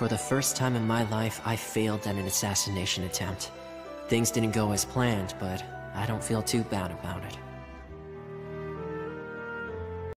For the first time in my life, I failed at an assassination attempt. Things didn't go as planned, but I don't feel too bad about it.